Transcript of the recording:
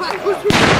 快出去！